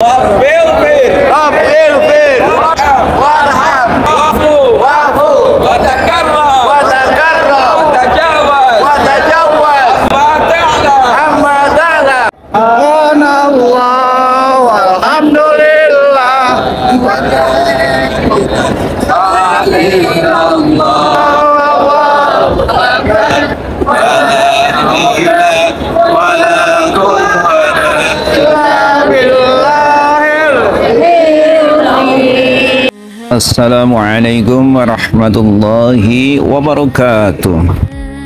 Pelo Pedro! Ah, pelo Pedro! Guarda! Guapo! Guapo! Guatacama! Guatacama! Guatajavas! Guatajavas! Matala! Amadala! Allah! Alhamdulillah! Assalamualaikum warahmatullahi wabarakatuh.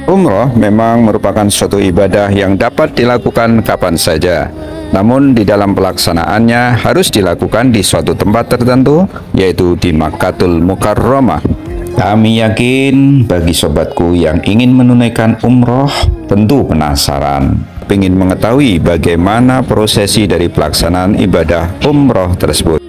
Umroh memang merupakan suatu ibadah yang dapat dilakukan kapan saja. Namun di dalam pelaksanaannya harus dilakukan di suatu tempat tertentu, yaitu di Makkatul Mukarramah. Kami yakin bagi sobatku yang ingin menunaikan umroh tentu penasaran ingin mengetahui bagaimana prosesi dari pelaksanaan ibadah umroh tersebut.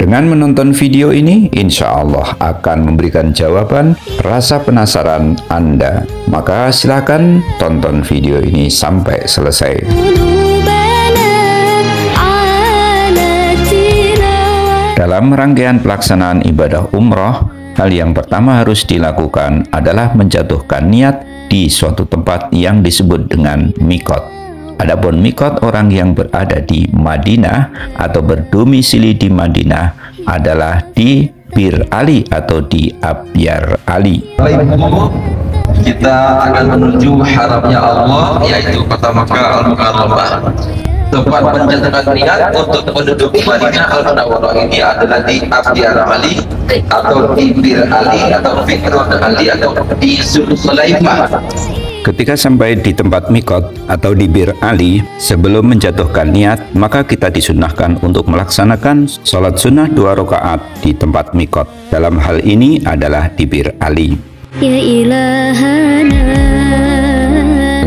Dengan menonton video ini, insya Allah akan memberikan jawaban rasa penasaran Anda. Maka silakan tonton video ini sampai selesai. Dalam rangkaian pelaksanaan ibadah umroh, hal yang pertama harus dilakukan adalah menjatuhkan niat di suatu tempat yang disebut dengan mikot. Adapun mikot orang yang berada di Madinah atau berdomisili di Madinah adalah di Bir Ali atau di Abyar Ali. kita akan menuju haramnya Allah yaitu kota Makkah Al-Mukarramah. Tempat penjatuhan niat untuk penduduk Madinah Al-Munawwarah ini adalah di Abdiyar Ali atau di Bir Ali atau Fikron Ali atau di Zulsulaimah. Ketika sampai di tempat mikot atau di Bir Ali, sebelum menjatuhkan niat, maka kita disunahkan untuk melaksanakan sholat sunnah dua rakaat di tempat mikot. Dalam hal ini adalah di Bir Ali. Ya ilahana.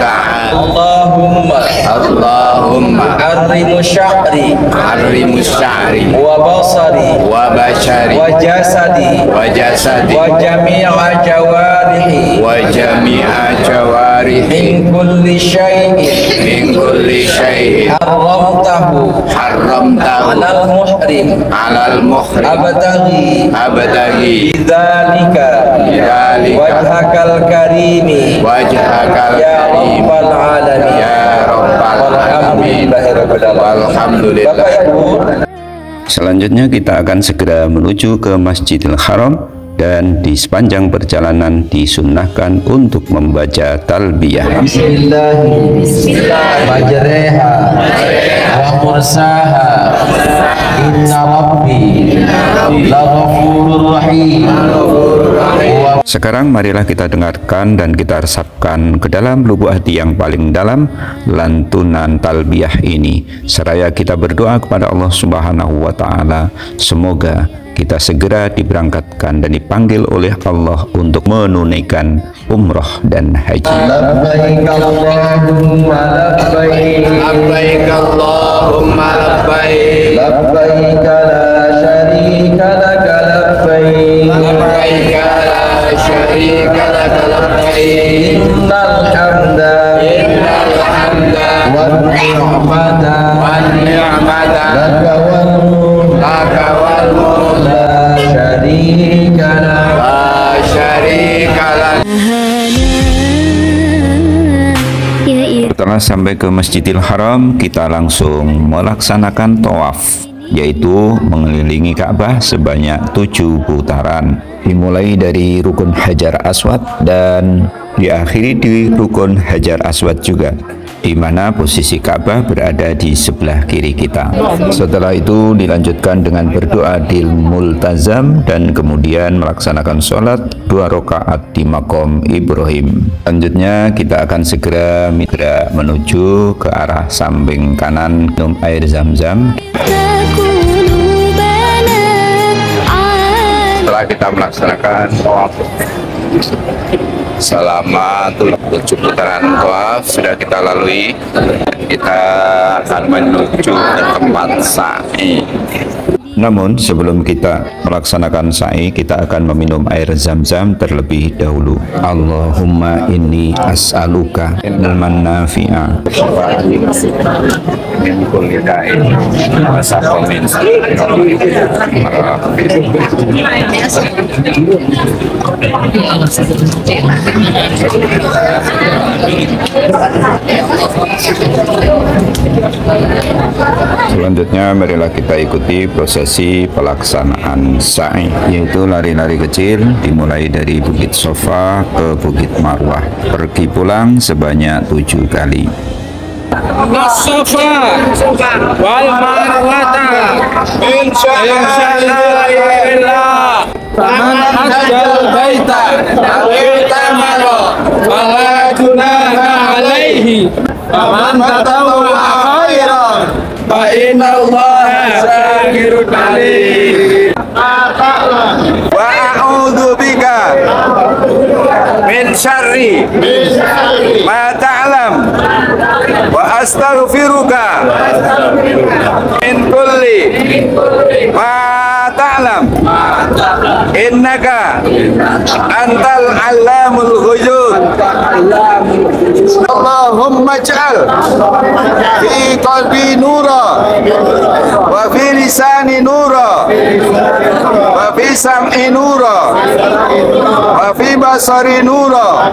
ta'ala Allahumma Allahumma harrimu sya'ri Harimu sya'ri wa basari Wa bashari wa jasadi Wa jasadi wa jami'a jawarihi Wa jami'a jawarihi min kulli syai'in Min kulli syai'in haramtahu Haramtahu 'alal muhrim Alal mukhrim abtaghi Abdahi bidzalika Bidzalika wajhakal karimi Wajhakal ya karim rabbal alamin Ya Rabbal Alamin. Walhamdulillah. Selanjutnya kita akan segera menuju ke Masjidil Haram dan di sepanjang perjalanan disunnahkan untuk membaca talbiyah. Bismillah Sekarang marilah kita dengarkan dan kita resapkan ke dalam lubuk hati yang paling dalam lantunan talbiyah ini. Seraya kita berdoa kepada Allah Subhanahu wa taala, semoga kita segera diberangkatkan dan dipanggil oleh Allah untuk menunaikan umroh dan haji. Labbaik Allahumma labbaik Labbaik Allahumma labbaik Labbaik la syarika laka labbaik Labbaik la syarika laka labbaik Innal hamda Innal hamda Wan ni'mata wan ni'mata Laka wal mulk laka wal mulk La syarika lak la syarika lak يا إله Setelah sampai ke Masjidil Haram, kita langsung melaksanakan tawaf, yaitu mengelilingi Ka'bah sebanyak tujuh putaran. Dimulai dari rukun Hajar Aswad dan diakhiri di rukun Hajar Aswad juga. di mana posisi Ka'bah berada di sebelah kiri kita. Setelah itu dilanjutkan dengan berdoa di multazam dan kemudian melaksanakan sholat dua rakaat di makom Ibrahim. Selanjutnya kita akan segera mitra menuju ke arah samping kanan minum air zam-zam setelah kita melaksanakan. tawaf selama tujuh putaran tawaf sudah kita lalui. Kita akan menuju ke tempat sa'i. Namun sebelum kita melaksanakan sa'i kita akan meminum air zam-zam terlebih dahulu. Allahumma inni as'aluka ilman nafi'a. Min kulli da'in wa safwa min Selanjutnya marilah kita ikuti prosesi pelaksanaan sa'i yaitu lari-lari kecil dimulai dari Bukit Sofa ke Bukit Marwah pergi pulang sebanyak tujuh kali الصفا والمروة من شعائر الله Taman hajjal baita Awitamaru Fala gunaha alaihi Taman tatawu khairan Fa inna Allah Syakirun alim Wa a'udhu bika Min syarri. Ma ta'lam. Wa astaghfiruka. Min kulli. Ma ta'lam Ma ta'lam. innaka antal alamul ghuyub Allahumma ja'al fi qalbi nura wa fi lisani nura wa fi sam'i nura wa fi basari nura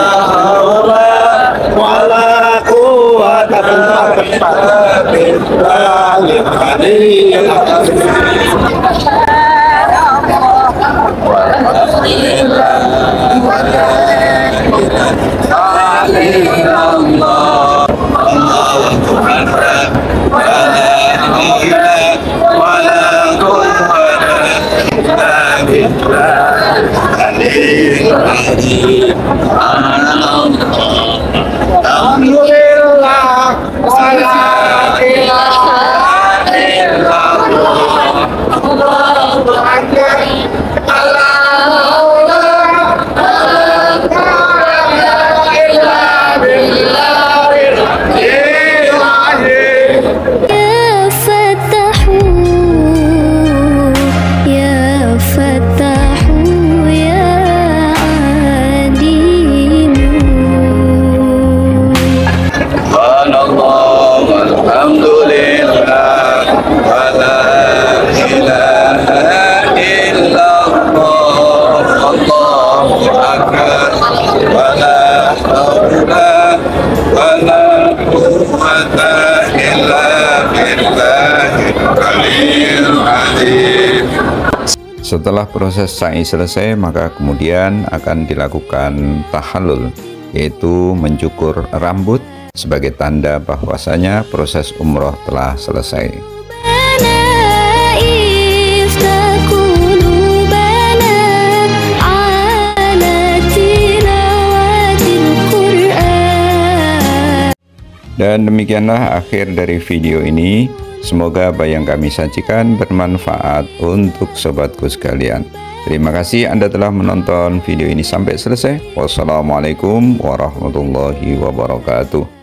Alhamdulillah wala ilaha illallah Allahu akbar Allahu يا فتح Setelah proses sa'i selesai, maka kemudian akan dilakukan tahallul, yaitu mencukur rambut sebagai tanda bahwasanya proses umroh telah selesai. Dan demikianlah akhir dari video ini. Semoga apa yang kami sajikan bermanfaat untuk sobatku sekalian. Terima kasih Anda telah menonton video ini sampai selesai. Wassalamualaikum warahmatullahi wabarakatuh.